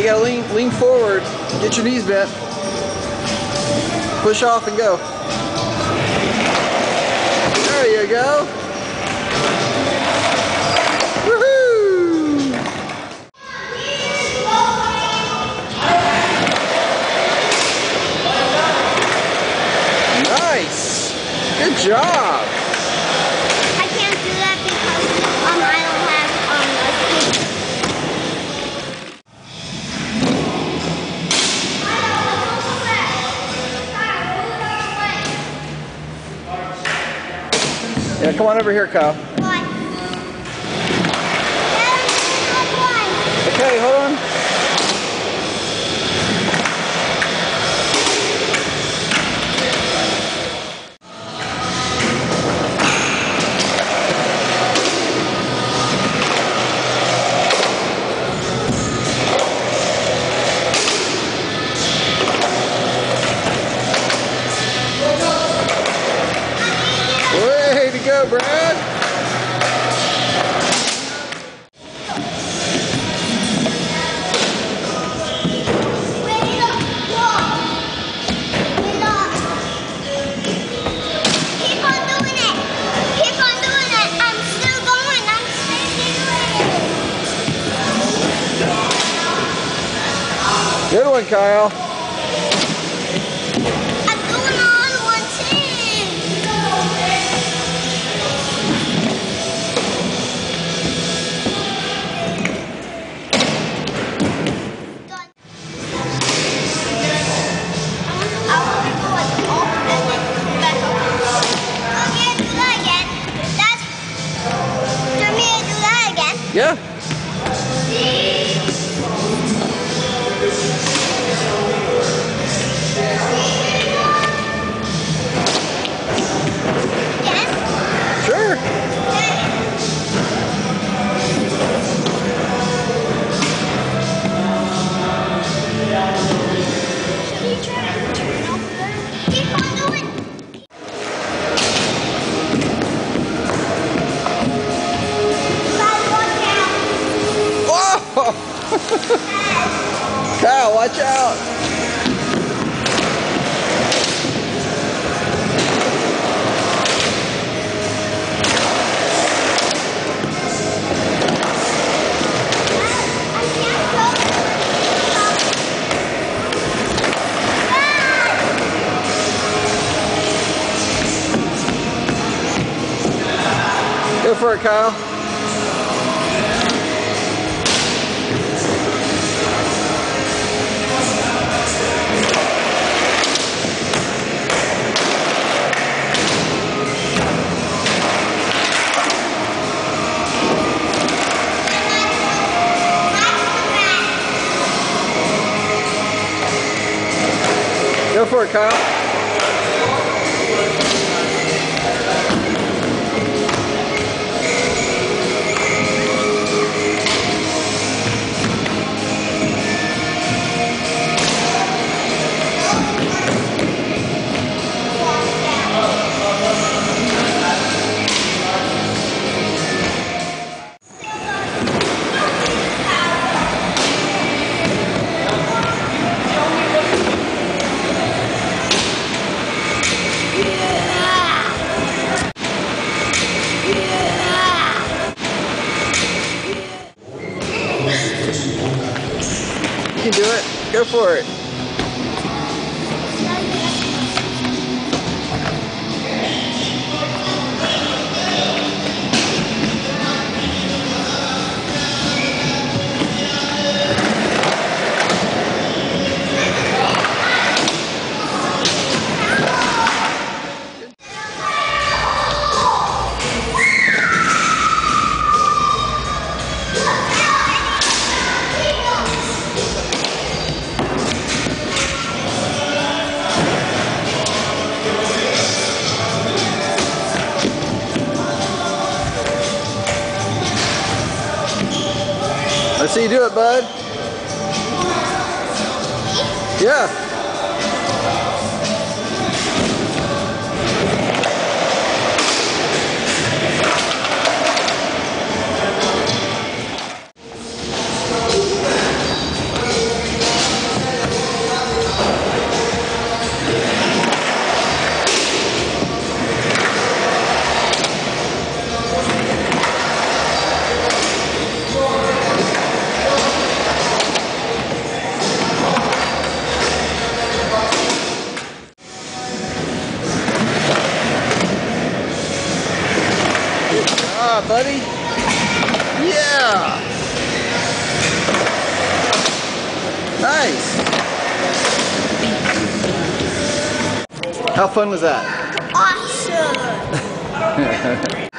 you gotta lean, lean forward. Get your knees bent. Push off and go. There you go. Nice. Good job. Come on over here, Kyle. One. Okay, hold on. Way go, Brad. Wait up. Walk. Yeah. Watch out. Go for it, Kyle. Go Kyle. Can do it. Go for it. See you do it, bud. Yeah. Job, buddy. Yeah. Nice. How fun was that? Awesome.